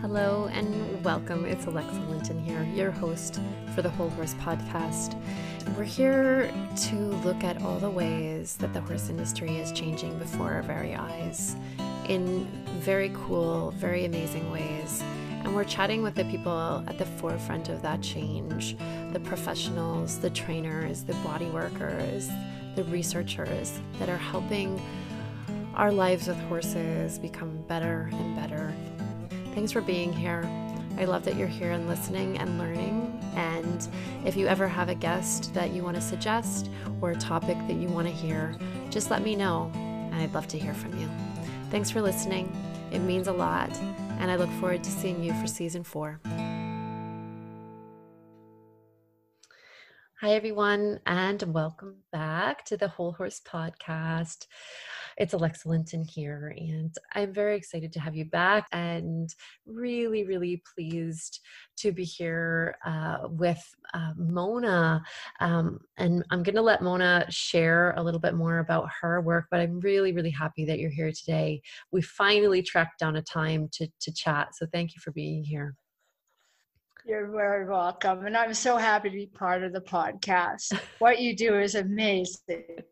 Hello and welcome. It's Alexa Linton here, your host for the Whole Horse Podcast. We're here to look at all the ways that the horse industry is changing before our very eyes in very cool, very amazing ways. And we're chatting with the people at the forefront of that change the professionals, the trainers, the body workers, the researchers that are helping our lives with horses become better and better Thanks for being here. I love that you're here and listening and learning. And if you ever have a guest that you want to suggest or a topic that you want to hear, just let me know, and I'd love to hear from you. Thanks for listening. It means a lot, and I look forward to seeing you for season four. Hi, everyone, and welcome back to the Whole Horse Podcast. It's Alexa Linton here, and I'm very excited to have you back and really, really pleased to be here uh, with uh, Mona. Um, and I'm going to let Mona share a little bit more about her work, but I'm really, really happy that you're here today. We finally tracked down a time to, to chat, so thank you for being here. You're very welcome. And I'm so happy to be part of the podcast. What you do is amazing.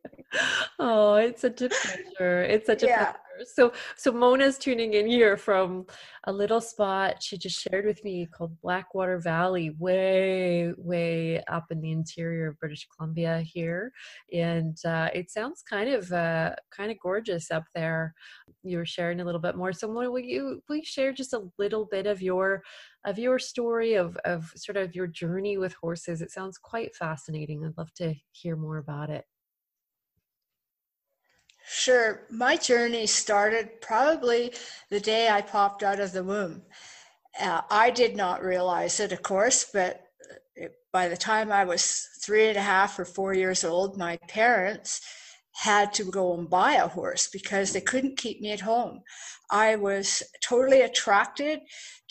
Oh, it's such a pleasure. It's such a yeah. pleasure. So so Mona's tuning in here from a little spot she just shared with me called Blackwater Valley, way, way up in the interior of British Columbia here. And uh, it sounds kind of uh, kind of gorgeous up there. You were sharing a little bit more. So Mona, will you you share just a little bit of your of your story of, of sort of your journey with horses. It sounds quite fascinating. I'd love to hear more about it. Sure. My journey started probably the day I popped out of the womb. Uh, I did not realize it, of course, but it, by the time I was three and a half or four years old, my parents had to go and buy a horse because they couldn't keep me at home. I was totally attracted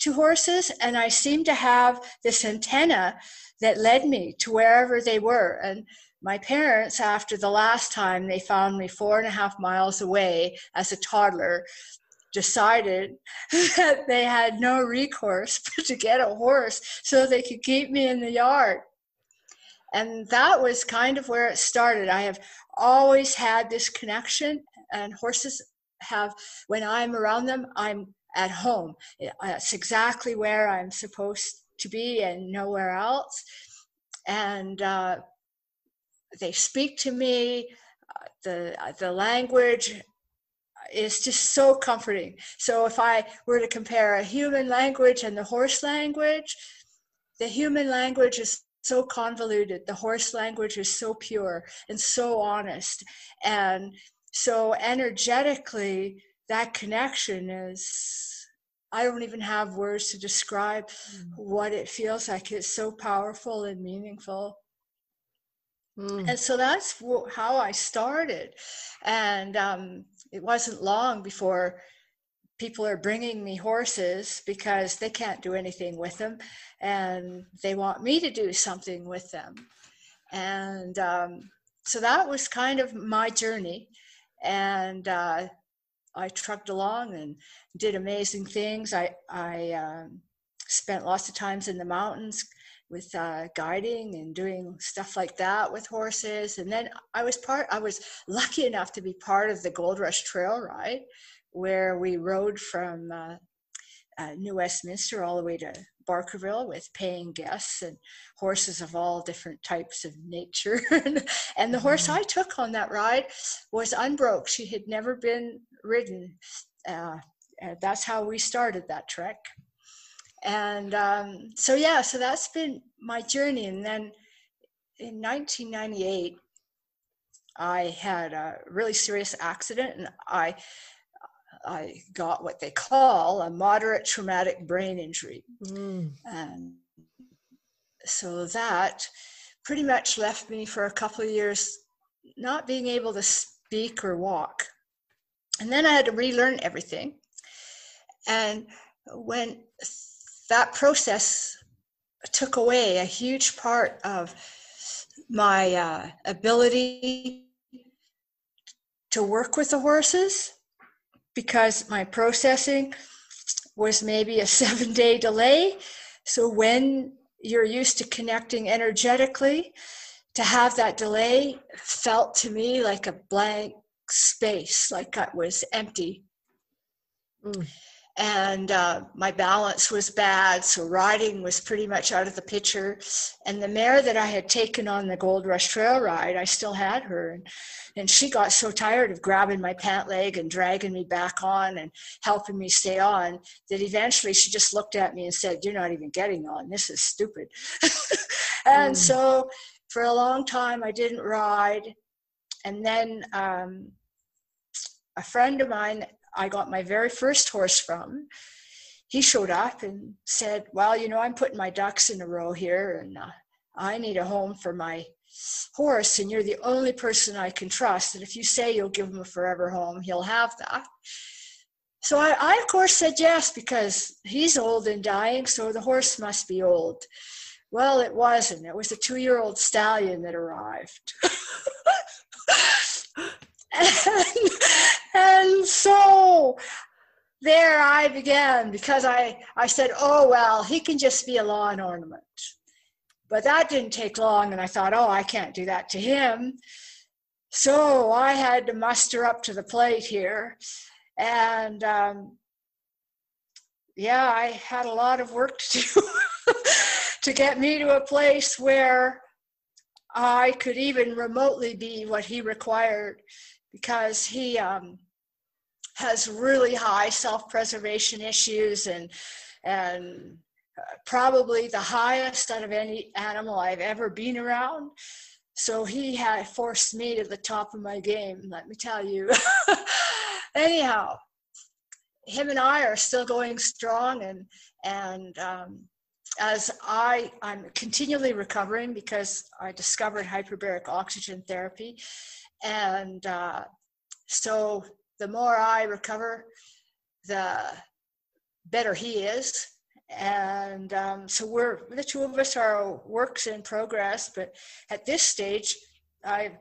to horses, and I seemed to have this antenna that led me to wherever they were. And my parents, after the last time they found me four and a half miles away as a toddler, decided that they had no recourse but to get a horse so they could keep me in the yard. And that was kind of where it started. I have always had this connection, and horses have, when I'm around them, I'm at home. That's exactly where I'm supposed to be and nowhere else. And uh, they speak to me. Uh, the uh, the language is just so comforting. So if I were to compare a human language and the horse language, the human language is so convoluted. The horse language is so pure and so honest. And so energetically, that connection is, I don't even have words to describe mm. what it feels like. It's so powerful and meaningful. Mm. And so that's how I started. And um, it wasn't long before people are bringing me horses because they can't do anything with them and they want me to do something with them and um, so that was kind of my journey and uh, i trucked along and did amazing things i, I um, spent lots of times in the mountains with uh, guiding and doing stuff like that with horses and then i was part i was lucky enough to be part of the gold rush trail ride where we rode from uh, uh, New Westminster all the way to Barkerville with paying guests and horses of all different types of nature. and the horse mm-hmm. I took on that ride was unbroke. She had never been ridden. Uh, that's how we started that trek. And um, so, yeah, so that's been my journey. And then in 1998, I had a really serious accident and I I got what they call a moderate traumatic brain injury. Mm. And so that pretty much left me for a couple of years not being able to speak or walk. And then I had to relearn everything. And when that process took away a huge part of my uh, ability to work with the horses, because my processing was maybe a seven day delay. So when you're used to connecting energetically, to have that delay felt to me like a blank space, like it was empty. Mm and uh, my balance was bad so riding was pretty much out of the picture. And the mare that i had taken on the gold rush trail ride i still had her. And, and she got so tired of grabbing my pant leg and dragging me back on and helping me stay on that eventually she just looked at me and said you're not even getting on. This is stupid. And mm. so for a long time i didn't ride. And then um, a friend of mine I got my very first horse from, he showed up and said, Well, you know, I'm putting my ducks in a row here and uh, I need a home for my horse, and you're the only person I can trust. And if you say you'll give him a forever home, he'll have that. So I, I, of course, said yes because he's old and dying, so the horse must be old. Well, it wasn't. It was a two year old stallion that arrived. and, and so there I began because I, I said, oh, well, he can just be a lawn ornament. But that didn't take long, and I thought, oh, I can't do that to him. So I had to muster up to the plate here. And um, yeah, I had a lot of work to do to get me to a place where I could even remotely be what he required because he um, has really high self-preservation issues and and probably the highest out of any animal I've ever been around. So he had forced me to the top of my game, let me tell you. Anyhow, him and I are still going strong, and and um, as I I'm continually recovering because I discovered hyperbaric oxygen therapy, and uh, so the more I recover, the better he is. And um, so we're the two of us are works in progress, but at this stage, I've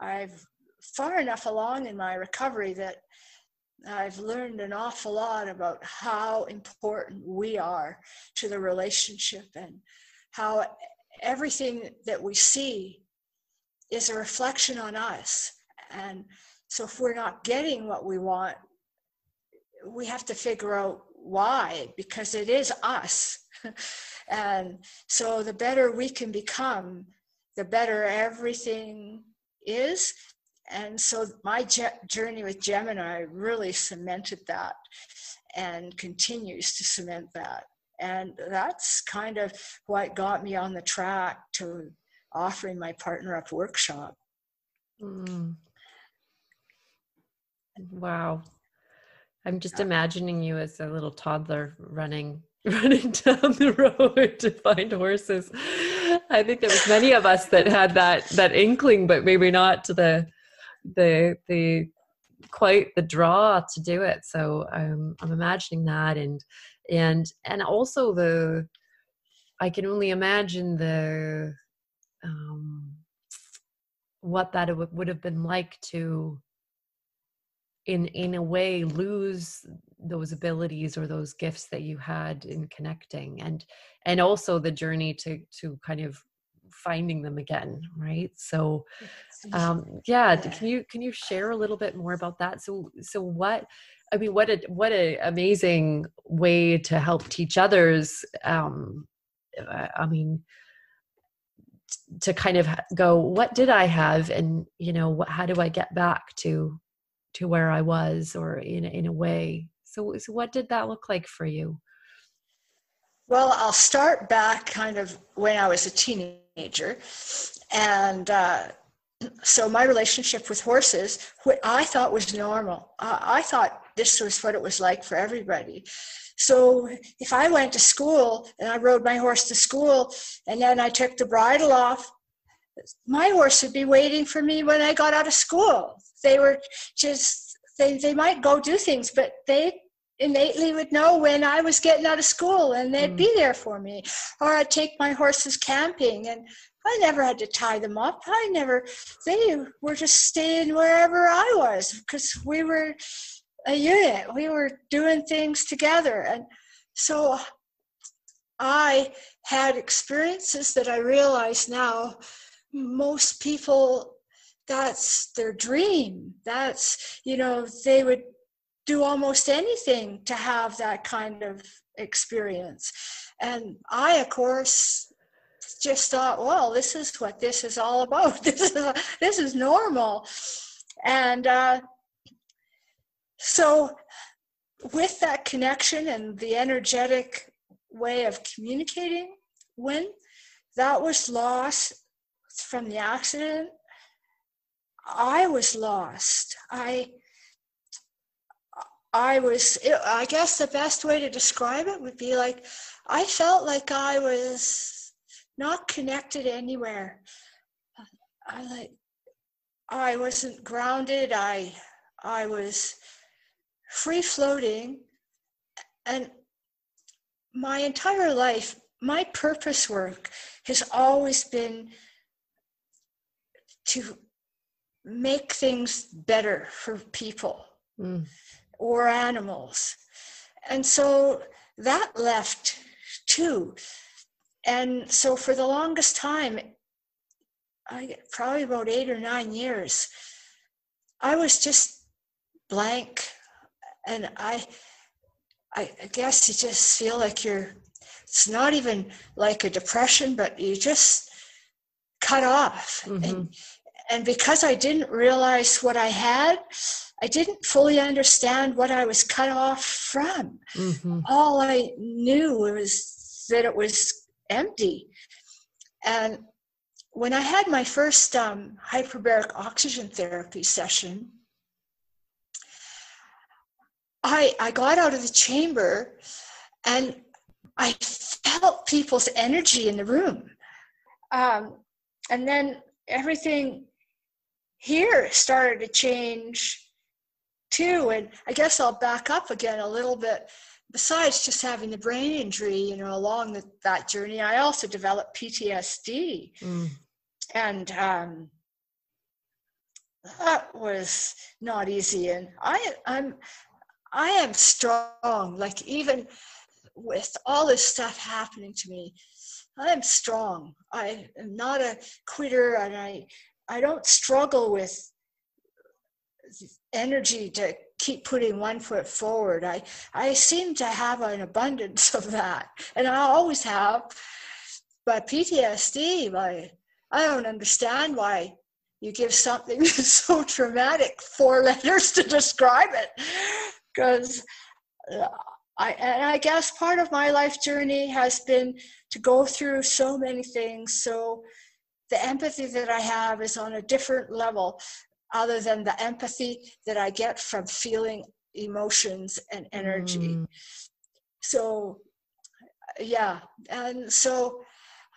I've far enough along in my recovery that I've learned an awful lot about how important we are to the relationship and how everything that we see is a reflection on us. And so if we're not getting what we want, we have to figure out why, because it is us. and so the better we can become, the better everything is. And so my journey with Gemini really cemented that and continues to cement that. And that's kind of what got me on the track to offering my partner up workshop. Mm. Wow. I'm just imagining you as a little toddler running running down the road to find horses. I think there was many of us that had that that inkling, but maybe not to the the the quite the draw to do it. So um, I'm imagining that, and and and also the I can only imagine the um, what that it would have been like to in in a way lose those abilities or those gifts that you had in connecting and and also the journey to to kind of finding them again right? So um yeah can you can you share a little bit more about that? So so what i mean what a what a amazing way to help teach others um i mean to kind of go what did i have? and you know what, how do i get back to to where I was or in in a way. So, so what did that look like for you? Well, I'll start back kind of when I was a teenager. And uh, so my relationship with horses, what I thought was normal. I thought this was what it was like for everybody. So if I went to school and I rode my horse to school and then I took the bridle off, my horse would be waiting for me when I got out of school they were just they, they might go do things but they innately would know when I was getting out of school and they'd mm. be there for me. Or I'd take my horses camping and I never had to tie them up. I never, they were just staying wherever I was because we were a unit. We were doing things together. And so I had experiences that I realize now most people that's their dream. That's, you know, they would do almost anything to have that kind of experience. And I, of course, just thought, well, this is what this is all about. This is this is normal, and uh, so with that connection and the energetic way of communicating, when that was lost from the accident, I was lost. I I was, I guess the best way to describe it would be like, I felt like I was not connected anywhere. I like, I wasn't grounded. I, I was free floating. And my entire life, my purpose work has always been to make things better for people. Mm or animals. And so that left too. And so for the longest time, I probably about eight or nine years, I was just blank. And I I guess you just feel like you're it's not even like a depression, but you just cut off. Mm-hmm. And and because I didn't realize what I had, I didn't fully understand what I was cut off from. Mm-hmm. All I knew was that it was empty. And when I had my first um, hyperbaric oxygen therapy session, I, I got out of the chamber and I felt people's energy in the room. Um, and then everything here started to change too. And I guess I'll back up again a little bit. Besides just having the brain injury, you know, along the, that journey, I also developed PTSD. Mm. And um, that was not easy. And I, I'm, I am strong. Like even with all this stuff happening to me, I am strong. I am not a quitter, and I, I don't struggle with energy to keep putting one foot forward. I, I seem to have an abundance of that, and I always have. But PTSD, I, I don't understand why you give something so traumatic four letters to describe it. Because uh, I, and I guess part of my life journey has been to go through so many things. So the empathy that I have is on a different level other than the empathy that I get from feeling emotions and energy. Mm. So, yeah. And so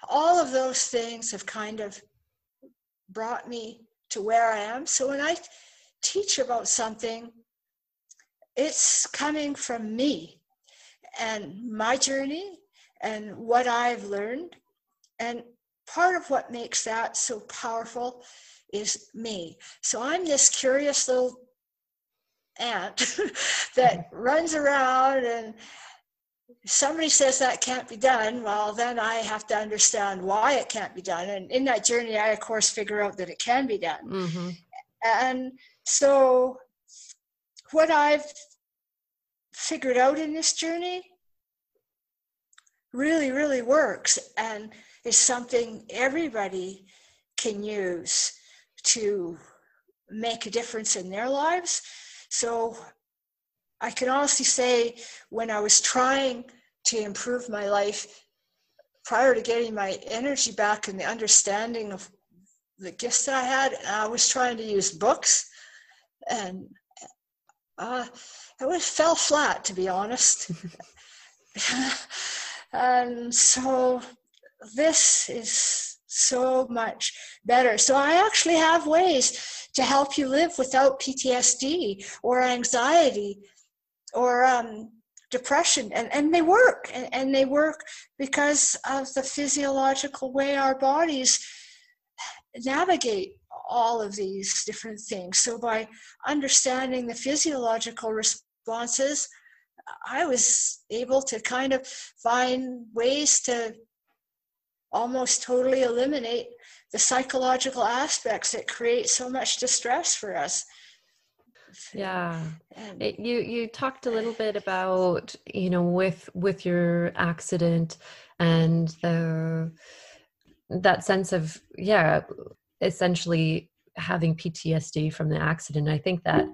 all of those things have kind of brought me to where I am. So when I teach about something, it's coming from me and my journey and what I've learned. And part of what makes that so powerful is me. So I'm this curious little ant that runs around and somebody says that can't be done well then i have to understand why it can't be done and in that journey i of course figure out that it can be done mm-hmm. and so what i've figured out in this journey really really works and is something everybody can use to make a difference in their lives. So I can honestly say when I was trying to improve my life prior to getting my energy back and the understanding of the gifts that I had, I was trying to use books and uh, it was fell flat to be honest. and so this is so much better. So I actually have ways to help you live without PTSD or anxiety or um, depression, and, and they work. And, and they work because of the physiological way our bodies navigate all of these different things. So by understanding the physiological responses, I was able to kind of find ways to almost totally eliminate the psychological aspects that create so much distress for us. Yeah. It, you you talked a little bit about you know with with your accident and the that sense of yeah essentially having ptsd from the accident. I think that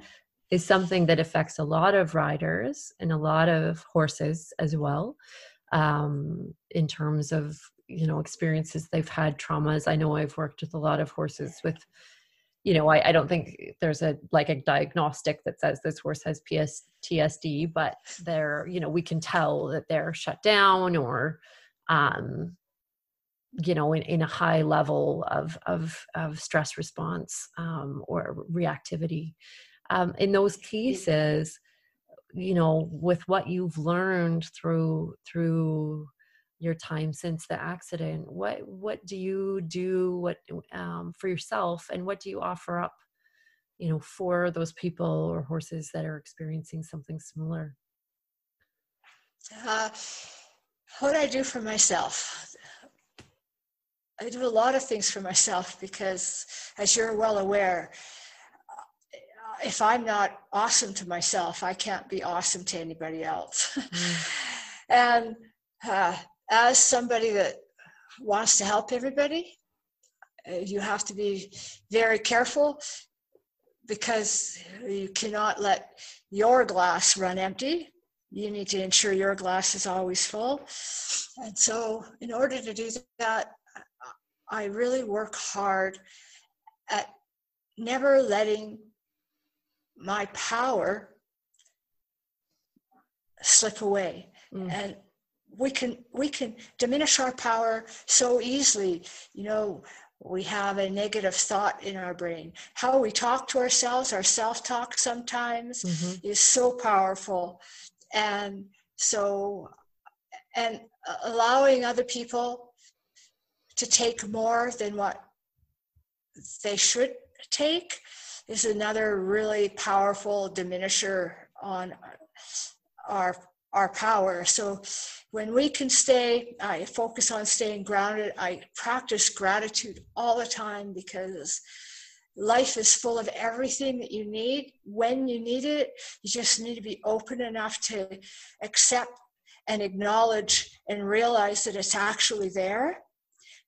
is something that affects a lot of riders and a lot of horses as well um, in terms of you know experiences they've had traumas. I know i've worked with a lot of horses with you know I, I don't think there's a like a diagnostic that says this horse has ptsd but they're you know we can tell that they're shut down or um you know in, in a high level of of of stress response um or reactivity. Um in those cases you know with what you've learned through through your time since the accident what what do you do what um, for yourself and what do you offer up you know for those people or horses that are experiencing something similar? Uh, what i do for myself. I do a lot of things for myself because as you're well aware uh, if i'm not awesome to myself i can't be awesome to anybody else. Mm. and uh, as somebody that wants to help everybody, uh, you have to be very careful because you cannot let your glass run empty. You need to ensure your glass is always full. And so, in order to do that, I really work hard at never letting my power slip away. Mm. And we can we can diminish our power so easily. You know we have a negative thought in our brain. How we talk to ourselves our self-talk sometimes mm-hmm. is so powerful. And so and allowing other people to take more than what they should take is another really powerful diminisher on our our power. So when we can stay, I focus on staying grounded. I practice gratitude all the time because life is full of everything that you need when you need it. You just need to be open enough to accept and acknowledge and realize that it's actually there.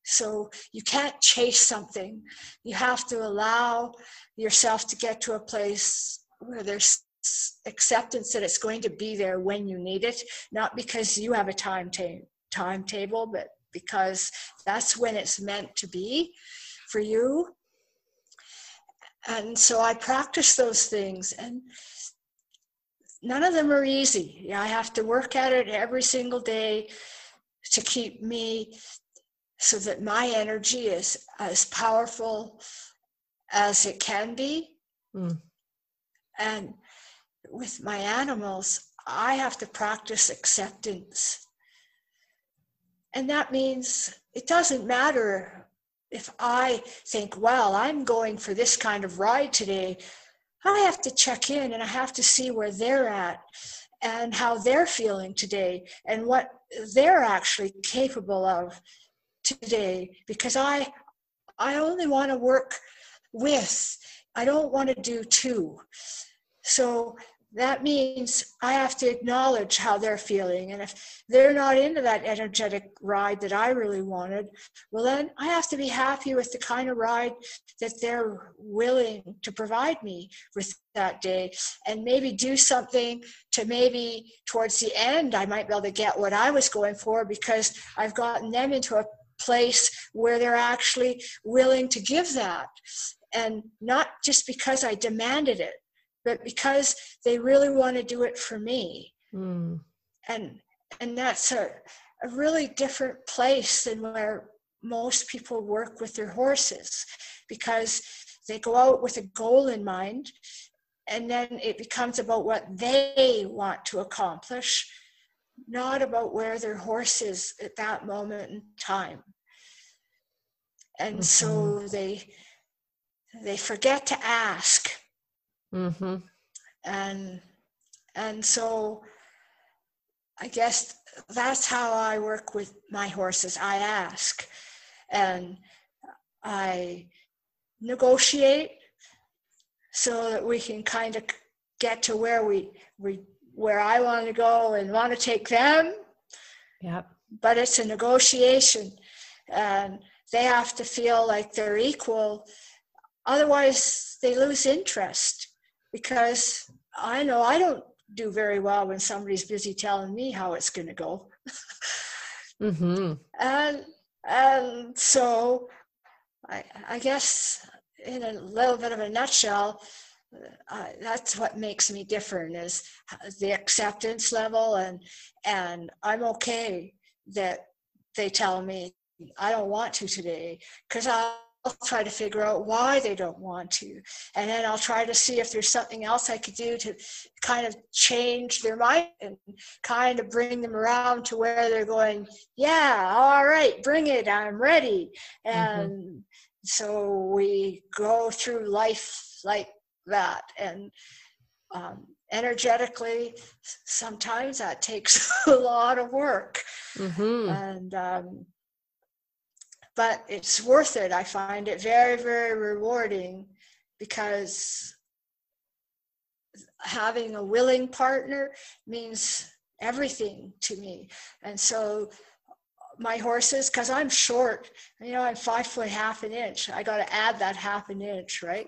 So you can't chase something. You have to allow yourself to get to a place where there's acceptance that it's going to be there when you need it, not because you have a time ta- timetable, but because that's when it's meant to be for you. And so I practice those things, and none of them are easy. I have to work at it every single day to keep me so that my energy is as powerful as it can be. Mm. And with my animals, I have to practice acceptance. And that means it doesn't matter if I think, well, I'm going for this kind of ride today. I have to check in and I have to see where they're at and how they're feeling today and what they're actually capable of today because I I only want to work with. I don't want to do two. So that means I have to acknowledge how they're feeling. And if they're not into that energetic ride that I really wanted, well, then I have to be happy with the kind of ride that they're willing to provide me with that day and maybe do something to maybe towards the end, I might be able to get what I was going for because I've gotten them into a place where they're actually willing to give that. And not just because I demanded it, but because they really want to do it for me. Mm. And and that's a, a really different place than where most people work with their horses because they go out with a goal in mind and then it becomes about what they want to accomplish not about where their horse is at that moment in time and mm-hmm. so they they forget to ask. Mm-hmm. And and so I guess that's how I work with my horses. I ask and I negotiate so that we can kind of get to where we, we where I want to go and want to take them. Yep. But it's a negotiation and they have to feel like they're equal. Otherwise they lose interest because I know I don't do very well when somebody's busy telling me how it's going to go. mm-hmm. And and so I, I guess in a little bit of a nutshell, uh, that's what makes me different is the acceptance level and and I'm okay that they tell me I don't want to today because I'll try to figure out why they don't want to and then I'll try to see if there's something else I could do to kind of change their mind and kind of bring them around to where they're going yeah all right bring it I'm ready mm-hmm. and mm-hmm. so we go through life like that and um, energetically sometimes that takes a lot of work mm-hmm. and um, but it's worth it. I find it very very rewarding because having a willing partner means everything to me. And so my horses because i'm short you know i'm five foot half an inch. I got to add that half an inch right?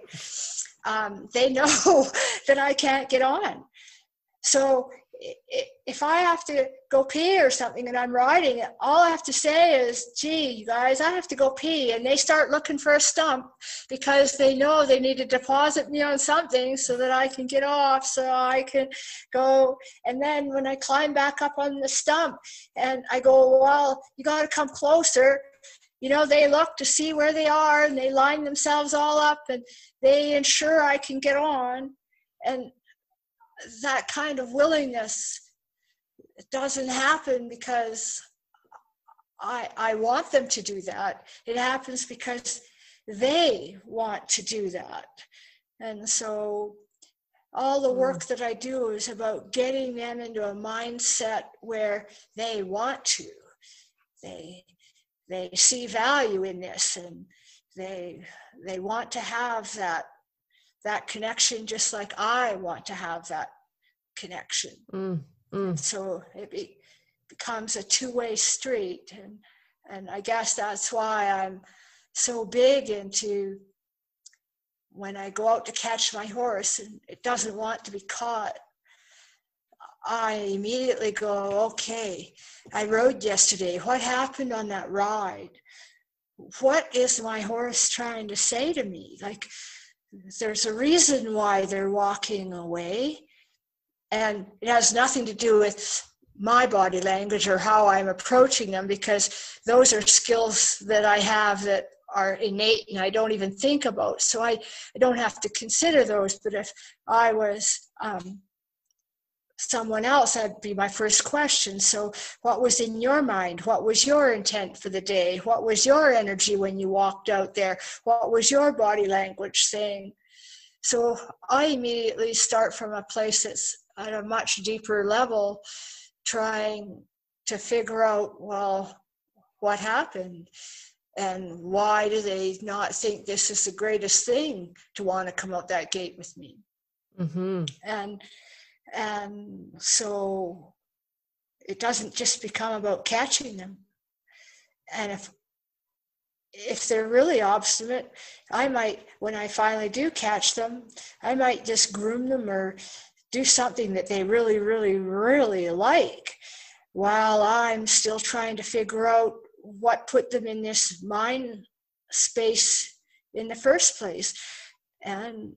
Um, they know that I can't get on. So if I have to go pee or something and I'm riding, it, all I have to say is, gee, you guys, I have to go pee. And they start looking for a stump because they know they need to deposit me on something so that I can get off, so I can go. And then when I climb back up on the stump and I go, well, you got to come closer you know they look to see where they are and they line themselves all up and they ensure i can get on and that kind of willingness doesn't happen because i i want them to do that. It happens because they want to do that. And so all the hmm. work that i do is about getting them into a mindset where they want to. They they see value in this and they they want to have that that connection just like I want to have that connection. Mm, mm. So it be, becomes a two-way street and and I guess that's why I'm so big into when I go out to catch my horse and it doesn't want to be caught I immediately go, okay, I rode yesterday. What happened on that ride? What is my horse trying to say to me? Like, there's a reason why they're walking away. And it has nothing to do with my body language or how I'm approaching them because those are skills that I have that are innate and I don't even think about. So I, I don't have to consider those. But if I was um, someone else, that'd be my first question. So, what was in your mind? What was your intent for the day? What was your energy when you walked out there? What was your body language saying? So, I immediately start from a place that's at a much deeper level, trying to figure out, well, what happened? And why do they not think this is the greatest thing to want to come out that gate with me? Mm-hmm. And and so it doesn't just become about catching them. And if if they're really obstinate, I might, when I finally do catch them, I might just groom them or do something that they really, really, really like while I'm still trying to figure out what put them in this mind space in the first place. And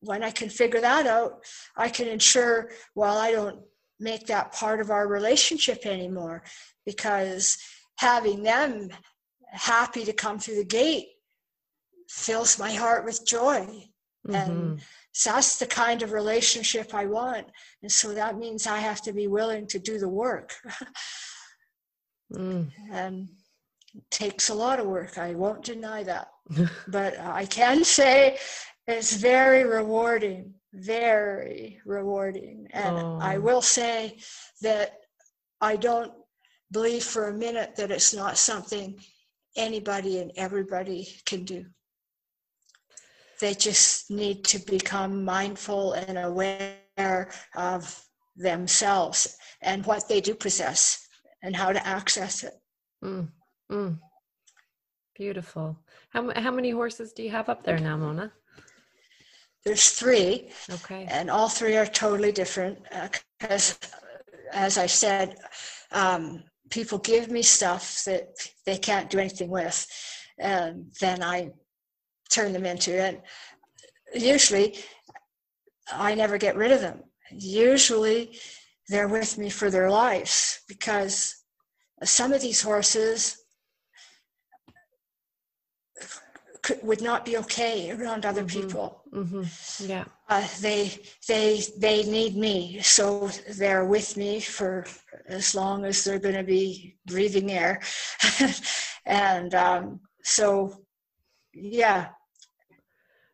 when I can figure that out, I can ensure, well, I don't make that part of our relationship anymore because having them happy to come through the gate fills my heart with joy. Mm-hmm. And so that's the kind of relationship I want. And so that means I have to be willing to do the work. mm. And takes a lot of work. I won't deny that. but I can say it's very rewarding, very rewarding. And oh. I will say that I don't believe for a minute that it's not something anybody and everybody can do. They just need to become mindful and aware of themselves and what they do possess and how to access it. Mm, mm. Beautiful. How, how many horses do you have up there now, Mona? There's three. Okay. And all three are totally different. Because, uh, as I said, um, people give me stuff that they can't do anything with. And then I turn them into it. Usually, I never get rid of them. Usually, they're with me for their lives because some of these horses could, would not be okay around other mm-hmm. people. Mm-hmm. Yeah, uh, they they they need me, so they're with me for as long as they're going to be breathing air, and um, so yeah.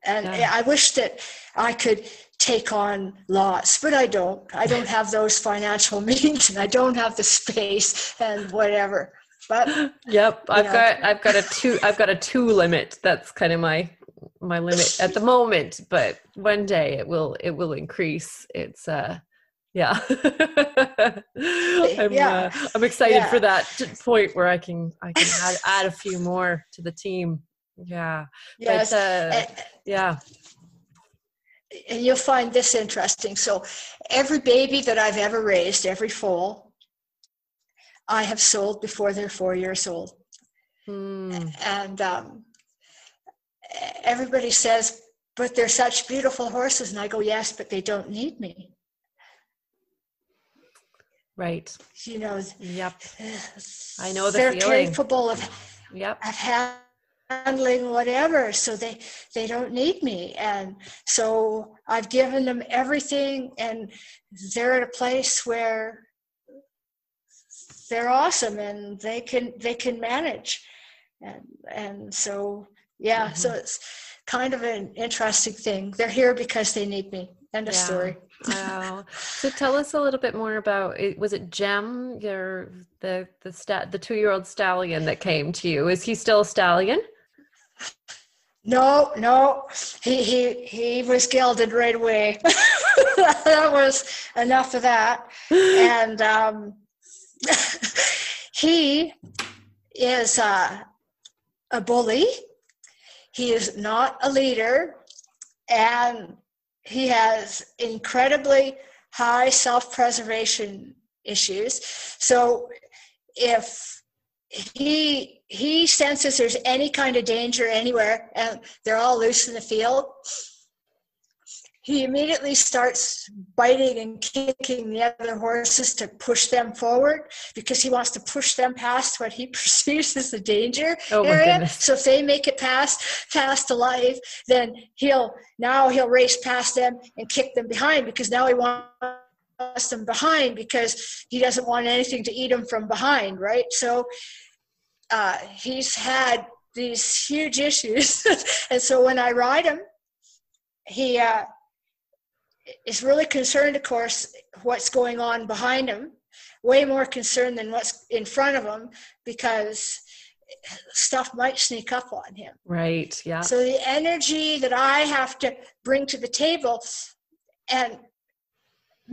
And yeah. I wish that I could take on lots, but I don't. I don't have those financial means, and I don't have the space and whatever. But yep, I've know. got I've got a two I've got a two limit. That's kind of my my limit at the moment. But one day it will it will increase. It's uh yeah I'm, yeah. Uh, I'm excited yeah. for that point where i can i can add, add a few more to the team yeah yes. But, uh, and, yeah and you'll find this interesting so every baby that i've ever raised every foal I have sold before they're four years old. Hmm. And um, everybody says, but they're such beautiful horses. And I go, yes, but they don't need me. Right. You know, yep. I know the they're feeling. capable of, yep. of handling whatever. So they, they don't need me. And so I've given them everything and they're at a place where they're awesome and they can they can manage. And and so yeah mm-hmm. so it's kind of an interesting thing. They're here because they need me. End of yeah. story. Wow. So tell us a little bit more about it was it Jem your the the stat the two year old stallion that came to you? Is he still a stallion? No no. He he he was gelded right away. That was enough of that. And um he is a, a bully. He is not a leader, and he has incredibly high self preservation issues. So if he he senses there's any kind of danger anywhere and they're all loose in the field he immediately starts biting and kicking the other horses to push them forward because he wants to push them past what he perceives as the danger oh area. So if they make it past past alive, then he'll now he'll race past them and kick them behind because now he wants them behind because he doesn't want anything to eat him from behind, right? So uh, he's had these huge issues, and so when I ride him, he uh, is really concerned, of course, what's going on behind him, way more concerned than what's in front of him because stuff might sneak up on him. Right. Yeah. So the energy that I have to bring to the table and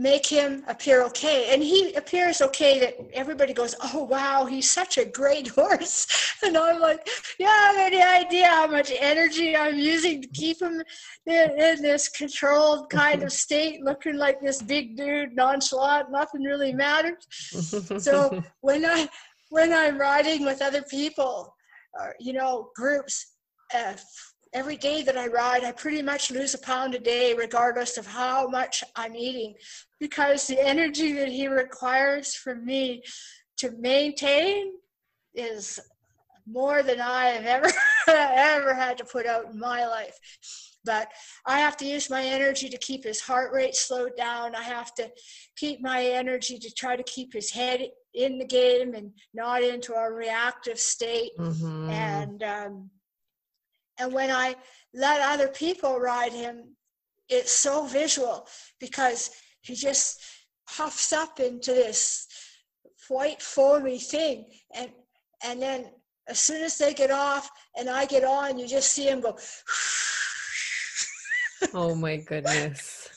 make him appear okay. And he appears okay that everybody goes, Oh wow, he's such a great horse. And I'm like, Yeah, I have any idea how much energy I'm using to keep him in, in this controlled kind of state, looking like this big dude, nonchalant, nothing really matters. so when I when I'm riding with other people, or, you know, groups, uh, every day that I ride, I pretty much lose a pound a day, regardless of how much I'm eating, because the energy that he requires from me to maintain is more than I have ever ever had to put out in my life. but I have to use my energy to keep his heart rate slowed down. I have to keep my energy to try to keep his head in the game and not into a reactive state. Mm-hmm. And um, and when I let other people ride him, it's so visual because he just puffs up into this white foamy thing and and then as soon as they get off and I get on, you just see him go. oh my goodness.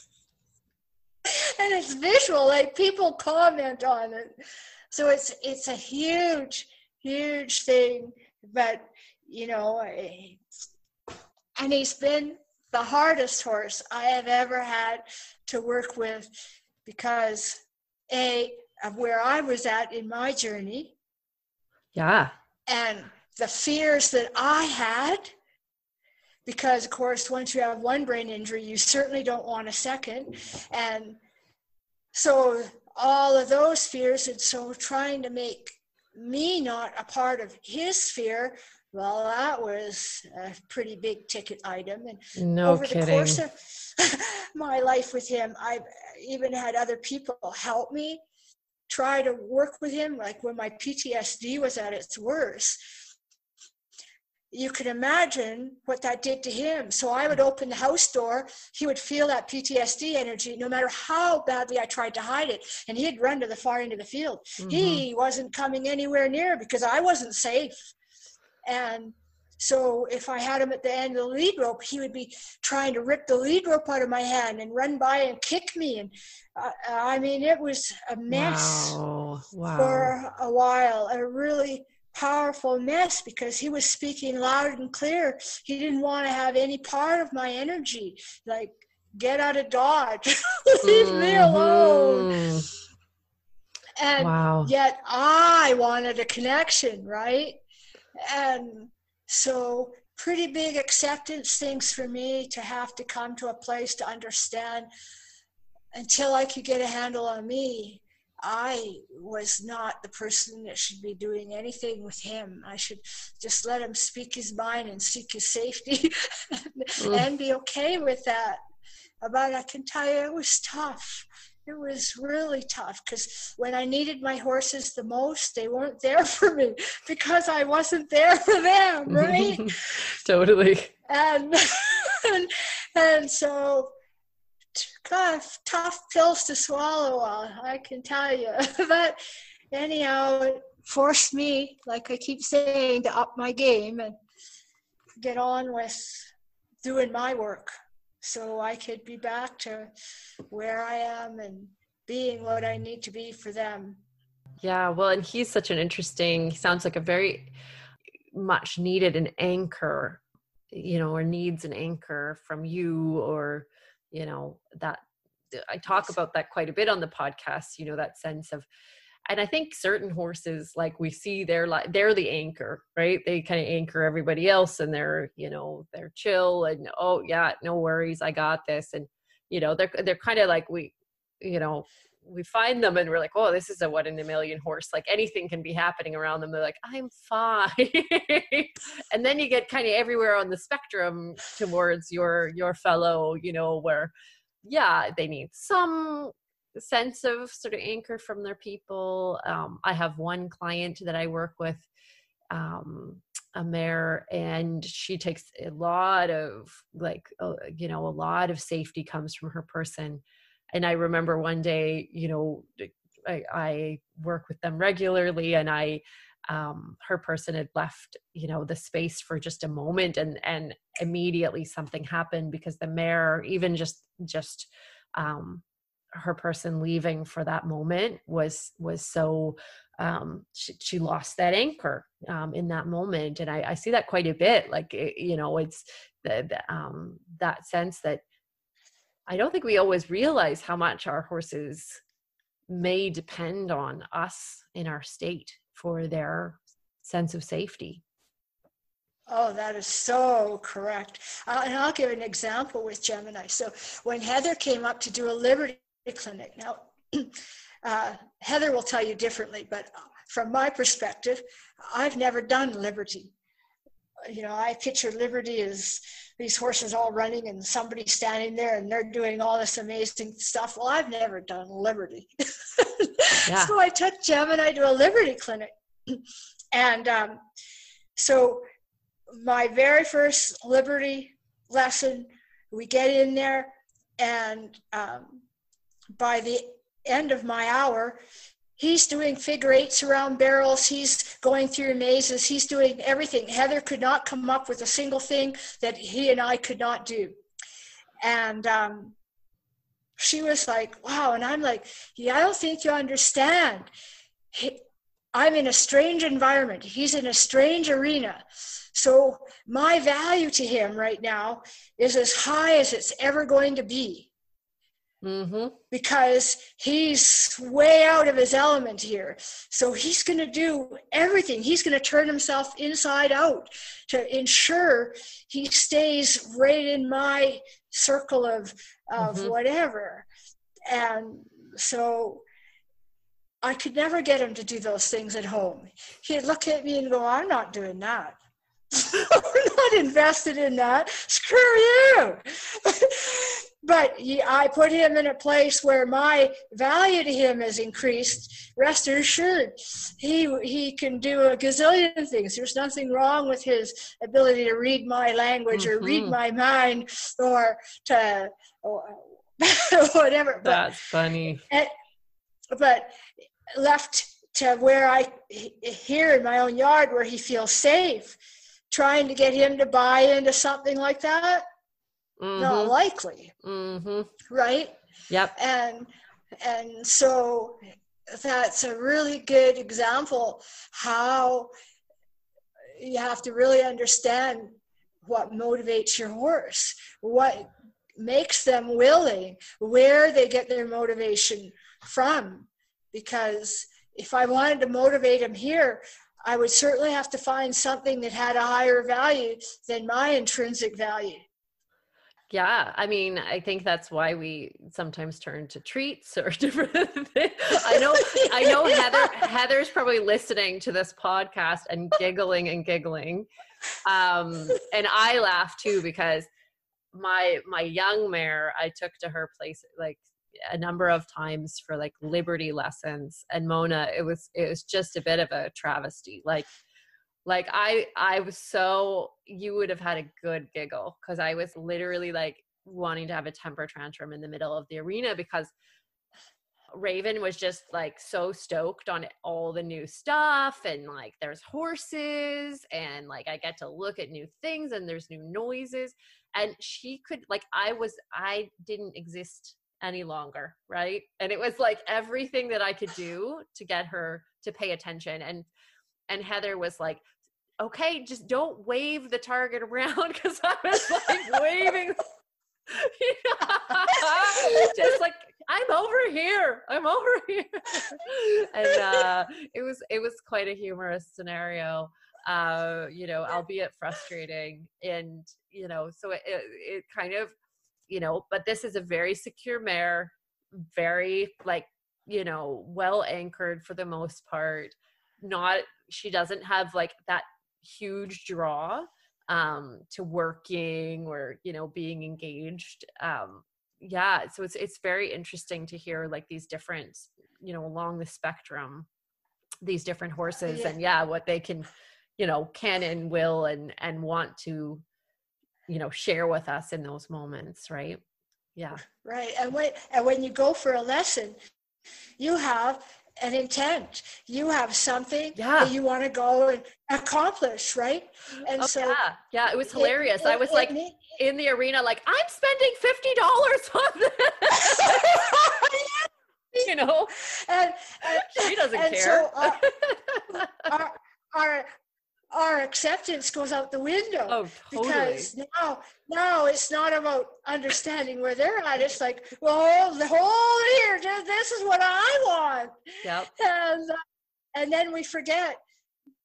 and it's visual, like people comment on it. So it's it's a huge, huge thing. But you know, and he's been the hardest horse I have ever had to work with because a of where I was at in my journey. Yeah and the fears that I had, because of course, once you have one brain injury, you certainly don't want a second. And so all of those fears, and so trying to make me not a part of his fear, well, that was a pretty big ticket item. And no over kidding. the course of my life with him, I've even had other people help me try to work with him, like when my PTSD was at its worst, you can imagine what that did to him. So I would open the house door, he would feel that PTSD energy no matter how badly I tried to hide it. And he'd run to the far end of the field. Mm-hmm. He wasn't coming anywhere near because I wasn't safe. And so if I had him at the end of the lead rope, he would be trying to rip the lead rope out of my hand and run by and kick me. And uh, I mean, it was a mess wow. Wow. for a while, a really powerful mess because he was speaking loud and clear. He didn't want to have any part of my energy. Like, get out of Dodge, leave mm-hmm. me alone. And wow. yet I wanted a connection, right? And so, pretty big acceptance things for me to have to come to a place to understand until I could get a handle on me. I was not the person that should be doing anything with him. I should just let him speak his mind and seek his safety mm. and be okay with that. But I can tell you it was tough it was really tough because when I needed my horses the most, they weren't there for me because I wasn't there for them, right? totally. And, and and so tough, tough pills to swallow. Uh, I can tell you. but anyhow, it forced me, like I keep saying, to up my game and get on with doing my work so I could be back to where I am and being what I need to be for them. Yeah, well, and he's such an interesting, he sounds like a very much needed an anchor, you know, or needs an anchor from you or, you know, that I talk about that quite a bit on the podcast, you know, that sense of and i think certain horses like we see they're like they're the anchor right? They kind of anchor everybody else and they're you know they're chill and oh yeah no worries i got this and you know they're they're kind of like we you know we find them and we're like oh this is a one in a million horse like anything can be happening around them they're like i'm fine. And then you get kind of everywhere on the spectrum towards your your fellow you know where yeah they need some sense of sort of anchor from their people. Um, I have one client that I work with, um, a mare, and she takes a lot of like, uh, you know, a lot of safety comes from her person. And I remember one day, you know, I, I work with them regularly, and I, um, her person had left, you know, the space for just a moment, and and immediately something happened because the mare even just just um, her person leaving for that moment was was so um, she, she lost that anchor um, in that moment and I, I, see that quite a bit like it, you know it's the, the um, that sense that i don't think we always realize how much our horses may depend on us in our state for their sense of safety Oh, that is so correct. Uh, and I'll give an example with Gemini. So when Heather came up to do a Liberty clinic. Now, uh, Heather will tell you differently, but from my perspective, I've never done Liberty. you know, I picture liberty as these horses all running and somebody standing there and they're doing all this amazing stuff. Well, I've never done liberty. yeah. So I took Gemini to a liberty clinic. And um, so my very first liberty lesson, we get in there and um, by the end of my hour, he's doing figure eights around barrels. He's going through mazes. He's doing everything. Heather could not come up with a single thing that he and i could not do. And um, she was like wow. And i'm like yeah i don't think you understand. He, i'm in a strange environment. He's in a strange arena. So my value to him right now is as high as it's ever going to be Mm-hmm. Because he's way out of his element here. So he's going to do everything. He's going to turn himself inside out to ensure he stays right in my circle of, of mm-hmm. whatever. And so I could never get him to do those things at home. He'd look at me and go, I'm not doing that. I'm not invested in that. Screw you. but I put him in a place where my value to him has increased. Rest assured, he he can do a gazillion things. There's nothing wrong with his ability to read my language mm-hmm. or read mm-hmm. my mind or to or whatever. That's but, funny. And, but left to where I here in my own yard where he feels safe, trying to get him to buy into something like that mm-hmm. not likely mm-hmm. right yep and and so that's a really good example how you have to really understand what motivates your horse what makes them willing where they get their motivation from because if i wanted to motivate them here i would certainly have to find something that had a higher value than my intrinsic value yeah, I mean, I think that's why we sometimes turn to treats or different things. I know, I know Heather. Heather's probably listening to this podcast and giggling and giggling, um, and I laugh too because my my young mare I took to her place like a number of times for like liberty lessons, and Mona, it was it was just a bit of a travesty, like like i i was so you would have had a good giggle because i was literally like wanting to have a temper tantrum in the middle of the arena because raven was just like so stoked on all the new stuff and like there's horses and like i get to look at new things and there's new noises. And she could like i was i didn't exist any longer right? And it was like everything that i could do to get her to pay attention. And and Heather was like, okay, just don't wave the target around because I was like waving. just like I'm over here. I'm over here. and uh, it was it was quite a humorous scenario. Uh, you know, albeit frustrating, and you know, so it, it, it kind of, you know, but this is a very secure mare, very like you know well anchored for the most part not she doesn't have like that huge draw um to working or you know being engaged um yeah so it's it's very interesting to hear like these different you know along the spectrum these different horses yeah. and yeah what they can you know can and will and and want to you know share with us in those moments right yeah right and when and when you go for a lesson you have an intent. You have something yeah. that you want to go and accomplish, right? And oh, so yeah, yeah, it was hilarious. It, it, I was like in the arena, like I'm spending fifty dollars on this. you know, and, and she doesn't and care. So our, our, our our acceptance goes out the window oh, totally. because now now it's not about understanding where they're at it's like well the whole here this is what i want yep. and uh, and then we forget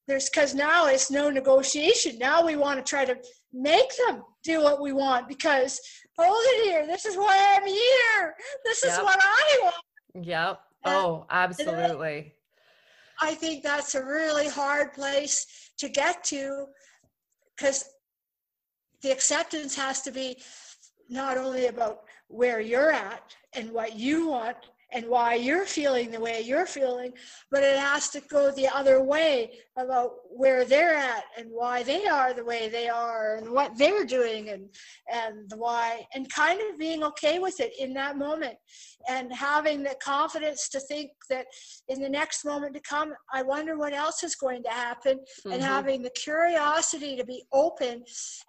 there's because now it's no negotiation now we want to try to make them do what we want because hold it here this is why i'm here this is yep. what i want yep oh absolutely I think that's a really hard place to get to because the acceptance has to be not only about where you're at and what you want and why you're feeling the way you're feeling, but it has to go the other way about where they're at and why they are the way they are and what they're doing and and why and kind of being okay with it in that moment and having the confidence to think that in the next moment to come I wonder what else is going to happen mm-hmm. and having the curiosity to be open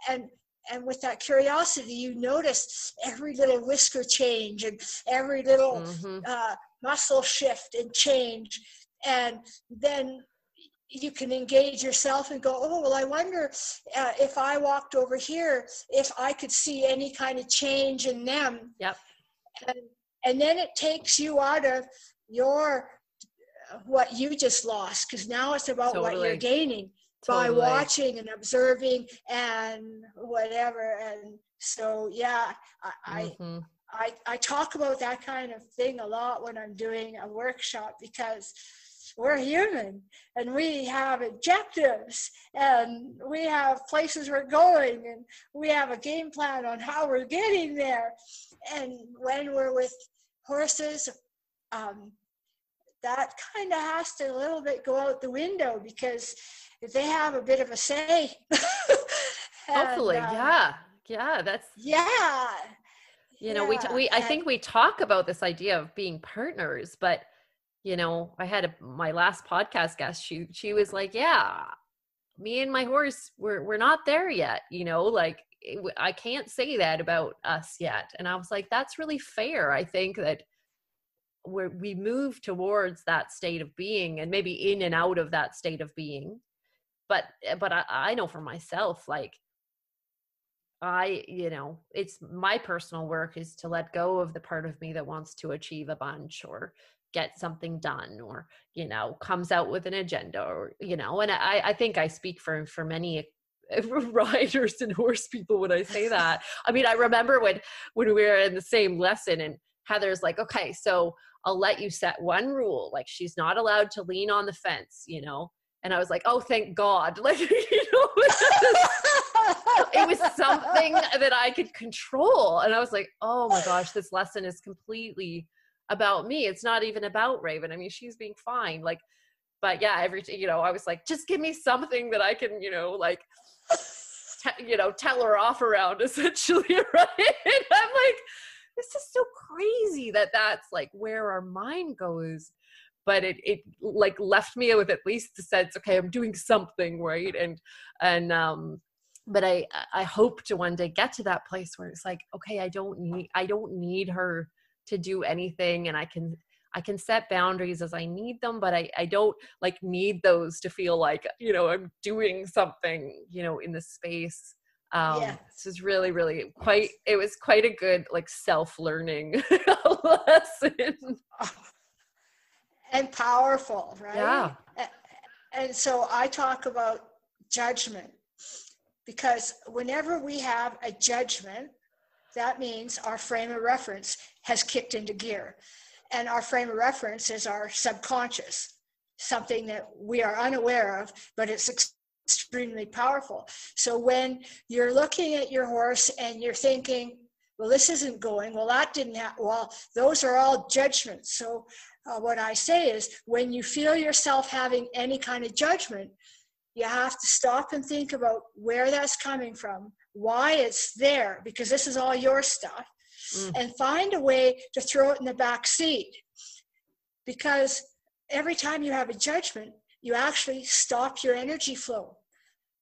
and and with that curiosity you notice every little whisker change and every little mm-hmm. uh, muscle shift and change and then you can engage yourself and go oh well i wonder uh, if i walked over here if i could see any kind of change in them yep and, and then it takes you out of your what you just lost because now it's about totally. what you're gaining totally. by watching and observing and whatever and so yeah i mm-hmm. I, I talk about that kind of thing a lot when i'm doing a workshop because we're human and we have objectives and we have places we're going and we have a game plan on how we're getting there and when we're with horses um, that kind of has to a little bit go out the window because they have a bit of a say. and, Hopefully, um, yeah, yeah, that's yeah. You know, yeah. we we I think we talk about this idea of being partners, but you know, I had a, my last podcast guest. She she was like, "Yeah, me and my horse, we're we're not there yet." You know, like I can't say that about us yet. And I was like, "That's really fair." I think that where we move towards that state of being, and maybe in and out of that state of being, but eh, but I, I know for myself like I, you know, it's my personal work is to let go of the part of me that wants to achieve a bunch or get something done or, you know, comes out with an agenda or, you know, and I, I think I speak for, for many riders and horse people when I say that. I mean, I remember when, when we were in the same lesson and Heather's like, okay, so I'll let you set one rule. Like she's not allowed to lean on the fence, you know, and I was like, oh, thank God. Like, you know, it was something that I could control. And I was like, oh my gosh, this lesson is completely about me. It's not even about Raven. I mean, she's being fine. Like, but yeah, every, you know, I was like, just give me something that I can, you know, like, te- you know, tell her off around essentially, right? And I'm like, this is so crazy that that's like where our mind goes but it it like left me with at least the sense okay i'm doing something right and and um but i i hope to one day get to that place where it's like okay i don't need i don't need her to do anything and i can i can set boundaries as i need them but i i don't like need those to feel like you know i'm doing something you know in the space. Um yeah. this is really really quite it was quite a good like self-learning lesson. Oh, and powerful, right? Yeah. And so I talk about judgment because whenever we have a judgment, that means our frame of reference has kicked into gear. And our frame of reference is our subconscious, something that we are unaware of, but it's extremely powerful. So when you're looking at your horse and you're thinking, well, this isn't going, well, that didn't happen, well, those are all judgments. So uh, what I say is when you feel yourself having any kind of judgment, you have to stop and think about where that's coming from, why it's there, because this is all your stuff, mm. and find a way to throw it in the back seat. Because every time you have a judgment, you actually stop your energy flow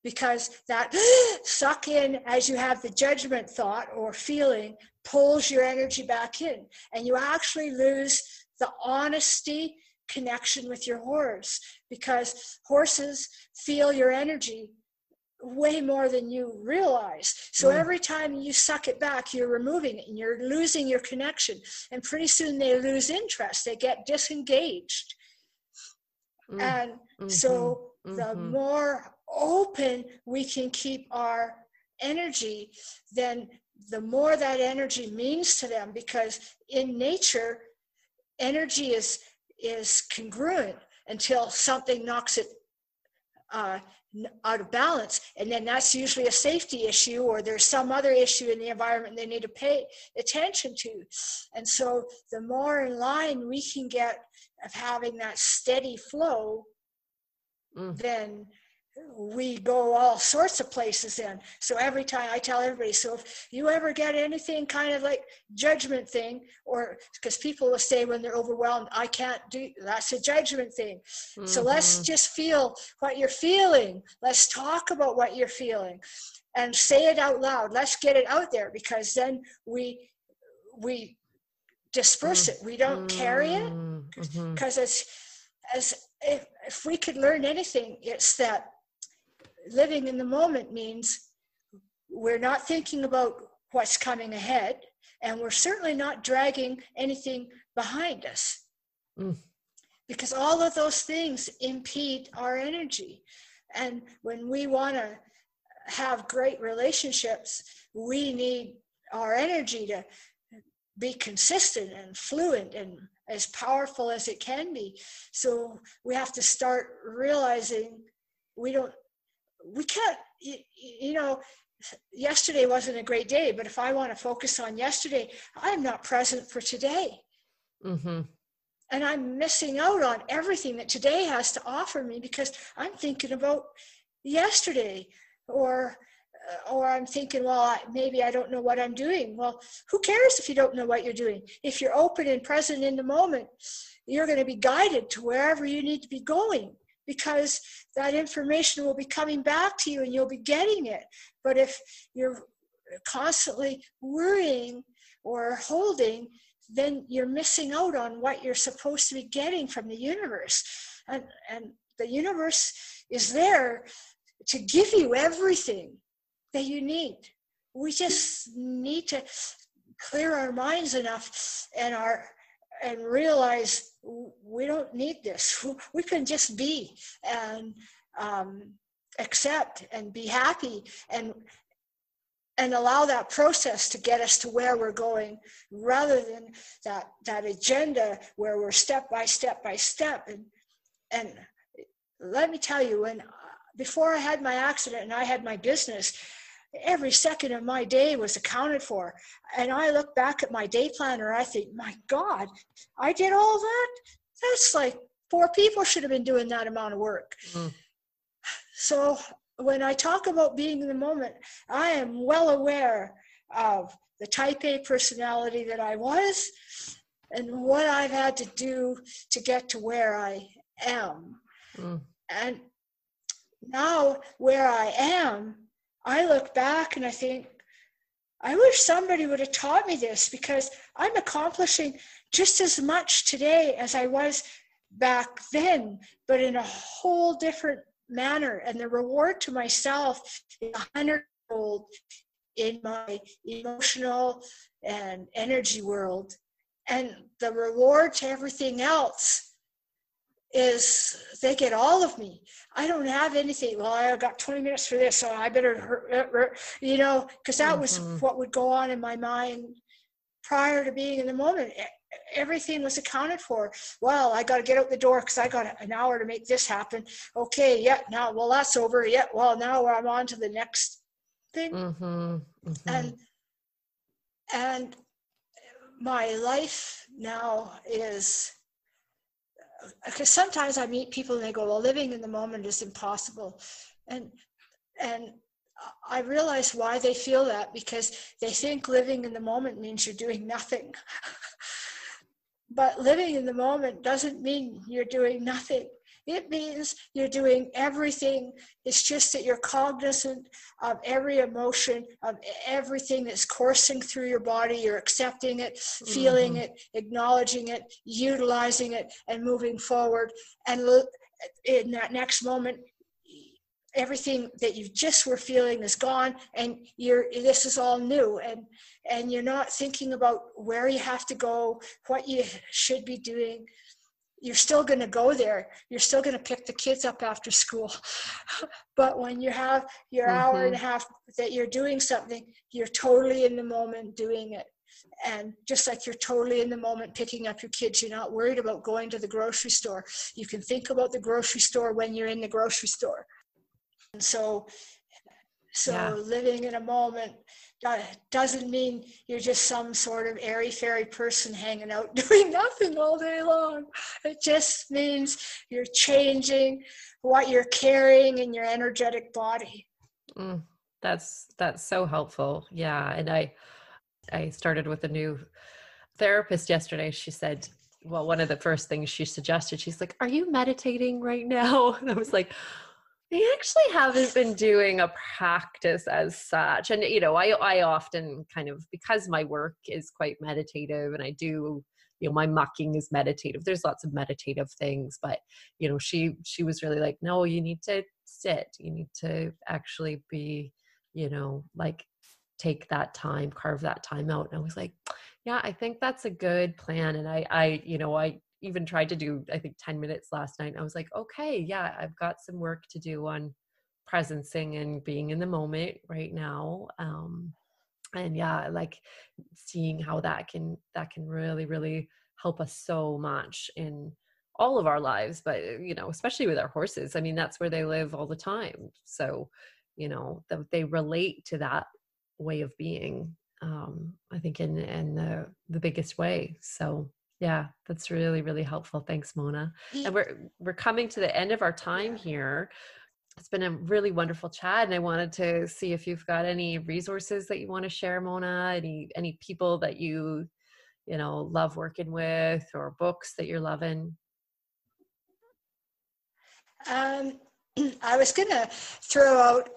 because that suck in as you have the judgment thought or feeling pulls your energy back in and you actually lose the honesty connection with your horse because horses feel your energy way more than you realize. So every time you suck it back, you're removing it and you're losing your connection. And pretty soon they lose interest, they get disengaged. Mm. And mm-hmm. so the mm-hmm. more open we can keep our energy, then the more that energy means to them because in nature, energy is is congruent until something knocks it uh, out of balance. And then that's usually a safety issue, or there's some other issue in the environment they need to pay attention to. And so the more in line we can get of having that steady flow, mm. then we go all sorts of places in. So every time I tell everybody, so if you ever get anything kind of like judgment thing, or because people will say when they're overwhelmed, I can't do that's a judgment thing. Mm-hmm. So let's mm-hmm. just feel what you're feeling. Let's talk about what you're feeling and say it out loud. Let's get it out there because then we we disperse mm-hmm. it. We don't carry it because mm-hmm. as as if, if we could learn anything, it's that living in the moment means we're not thinking about what's coming ahead, and we're certainly not dragging anything behind us. Mm. Because all of those things impede our energy. And when we want to have great relationships, we need our energy to be consistent and fluent and as powerful as it can be. So we have to start realizing we don't we can't you, you know yesterday wasn't a great day but if i want to focus on yesterday i'm not present for today. Mm-hmm. and i'm missing out on everything that today has to offer me because i'm thinking about yesterday or uh, or i'm thinking well I, maybe i don't know what i'm doing. Well who cares if you don't know what you're doing? If you're open and present in the moment you're going to be guided to wherever you need to be going because that information will be coming back to you and you'll be getting it. But if you're constantly worrying or holding, then you're missing out on what you're supposed to be getting from the universe. And, and the universe is there to give you everything that you need. We just need to clear our minds enough and our and realize we don't need this. We can just be and um, accept and be happy and and allow that process to get us to where we're going rather than that that agenda where we're step by step by step and and let me tell you when before i had my accident and i had my business every second of my day was accounted for. And I look back at my day planner, I think, my God, I did all that? That's like four people should have been doing that amount of work. Mm. So when I talk about being in the moment, I am well aware of the type A personality that I was and what I've had to do to get to where I am. Mm. And now, where I am, I look back and I think, I wish somebody would have taught me this because I'm accomplishing just as much today as I was back then, but in a whole different manner. And the reward to myself is a hundredfold in my emotional and energy world. And the reward to everything else is they get all of me. I don't have anything. Well, I got 20 minutes for this, so I better, you know, because that was mm-hmm. what would go on in my mind prior to being in the moment. Everything was accounted for. Well, I got to get out the door because I got an hour to make this happen. Okay, yeah, now, well, that's over. Yeah, well, now I'm on to the next thing. Mm-hmm. Mm-hmm. And, and my life now is because sometimes I meet people and they go, "Well, living in the moment is impossible," and and I realize why they feel that because they think living in the moment means you're doing nothing. but living in the moment doesn't mean you're doing nothing. It means you're doing everything. It's just that you're cognizant of every emotion, of everything that's coursing through your body. You're accepting it, feeling mm-hmm. it, acknowledging it, utilizing it, and moving forward. And in that next moment, everything that you just were feeling is gone and you're this is all new and and you're not thinking about where you have to go what you should be doing you're still going to go there. You're still going to pick the kids up after school. But when you have your mm-hmm. hour and a half that you're doing something you're totally in the moment doing it. And just like you're totally in the moment picking up your kids you're not worried about going to the grocery store. You can think about the grocery store when you're in the grocery store. And so, so Yeah. living in a moment doesn't mean you're just some sort of airy fairy person hanging out doing nothing all day long. It just means you're changing what you're carrying in your energetic body. Mm, that's that's so helpful. Yeah, and I I started with a new therapist yesterday. She said, well, one of the first things she suggested, she's like, "Are you meditating right now?" And I was like, I actually haven't been doing a practice as such. And you know, I I often kind of because my work is quite meditative and I do you know my mucking is meditative there's lots of meditative things but you know she she was really like no you need to sit you need to actually be you know like take that time carve that time out and i was like yeah i think that's a good plan and i i you know i even tried to do i think 10 minutes last night i was like okay yeah i've got some work to do on presencing and being in the moment right now um and yeah like seeing how that can that can really really help us so much in all of our lives but you know especially with our horses i mean that's where they live all the time so you know that they relate to that way of being um i think in in the the biggest way so yeah that's really really helpful. Thanks mona. And we're we're coming to the end of our time here. It's been a really wonderful chat and i wanted to see if you've got any resources that you want to share mona any any people that you you know love working with or books that you're loving? Um, I was going to throw out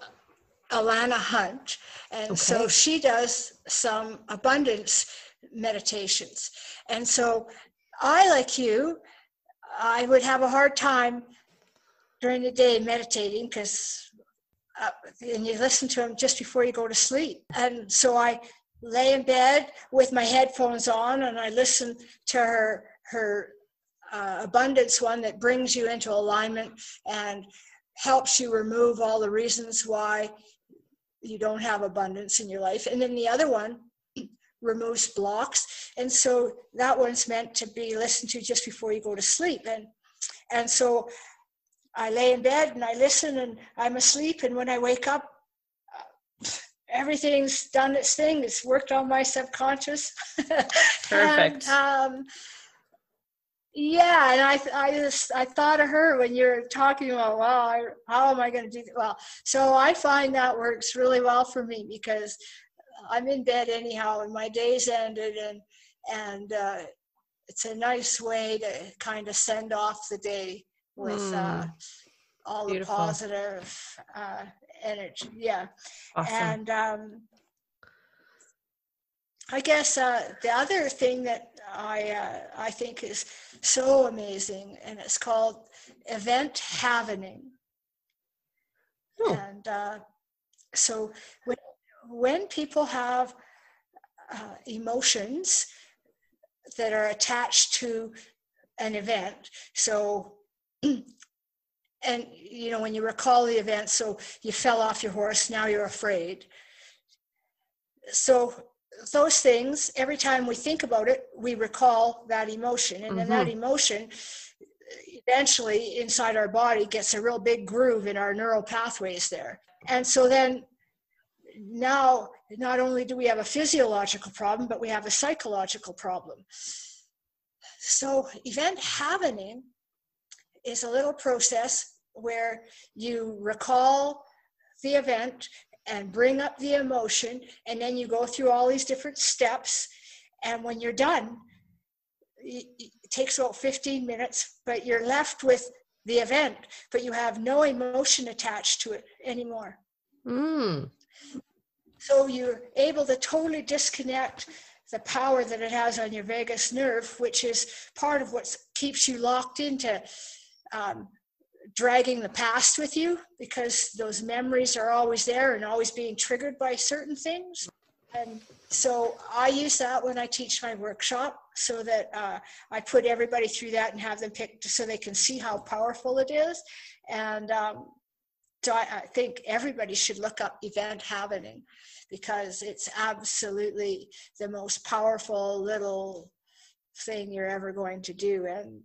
Alana Hunt, and so she does some abundance meditations. And so I, like you, I would have a hard time during the day meditating because, uh, and you listen to them just before you go to sleep. And so I lay in bed with my headphones on and I listen to her her uh, abundance one that brings you into alignment and helps you remove all the reasons why you don't have abundance in your life. And then the other one removes blocks. And so that one's meant to be listened to just before you go to sleep. And and so I lay in bed and I listen and I'm asleep. And when I wake up, uh, everything's done its thing. It's worked on my subconscious. Perfect. and, um, yeah, and I, I just, I thought of her when you're talking about, well, I, how am I going to do that? Well, so I find that works really well for me because I'm in bed anyhow, and my day's ended, and and uh, it's a nice way to kind of send off the day with uh, all the positive uh, energy. Yeah, awesome and um, I guess uh, the other thing that I uh, I think is so amazing, and it's called event havening. Oh. And uh, so when when people have uh, emotions that are attached to an event, so and you know when you recall the event, so you fell off your horse, now you're afraid. So those things, every time we think about it, we recall that emotion. And then that emotion eventually inside our body gets a real big groove in our neural pathways there. And so then now, not only do we have a physiological problem, but we have a psychological problem. So, event havening is a little process where you recall the event and bring up the emotion, and then you go through all these different steps. And when you're done, it takes about 15 minutes, but you're left with the event, but you have no emotion attached to it anymore. mm, So you're able to totally disconnect the power that it has on your vagus nerve, which is part of what keeps you locked into um, dragging the past with you because those memories are always there and always being triggered by certain things. And so I use that when I teach my workshop so that uh, I put everybody through that and have them pick so they can see how powerful it is. And um, I, I think everybody should look up event havening because it's absolutely the most powerful little thing you're ever going to do. And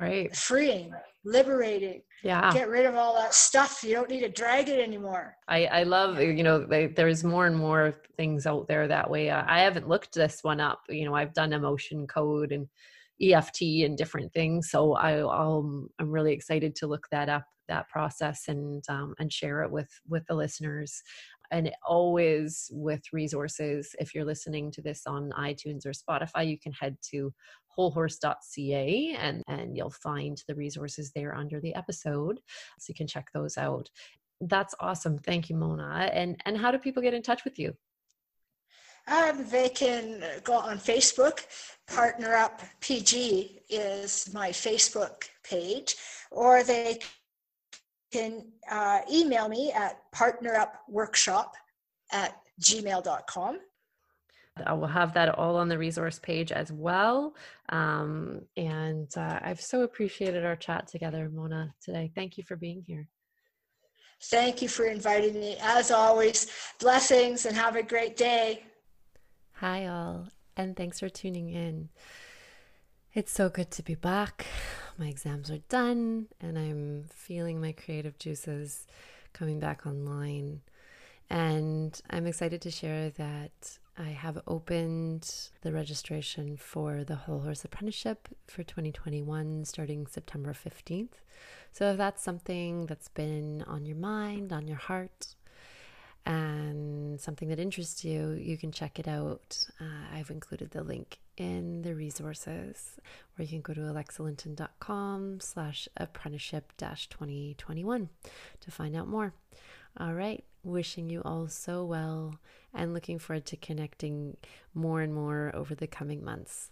Right. freeing, liberating. Yeah. Get rid of all that stuff. You don't need to drag it anymore. I, I love you know they, there's more and more things out there that way uh, i haven't looked this one up you know i've done emotion code and eft and different things so I, i'm really excited to look that up that process and um, and share it with with the listeners. And always with resources if you're listening to this on itunes or spotify you can head to wholehorse.ca and and you'll find the resources there under the episode so you can check those out. That's awesome. Thank you mona. And and how do people get in touch with you? Um, they can go on Facebook. Partner Up PG is my Facebook page, or they can uh, email me at partnerupworkshop at gmail.com. I will have that all on the resource page as well. Um, and uh, I've so appreciated our chat together, Mona, today. Thank you for being here. Thank you for inviting me. As always, blessings and have a great day. Hi, all, and thanks for tuning in. It's so good to be back. My exams are done, and I'm feeling my creative juices coming back online. And I'm excited to share that I have opened the registration for the Whole Horse Apprenticeship for 2021 starting September 15th. So if that's something that's been on your mind, on your heart, and something that interests you, you can check it out. Uh, I've included the link in the resources, or you can go to alexalinton.com slash apprenticeship dash 2021 to find out more. All right, wishing you all so well and looking forward to connecting more and more over the coming months.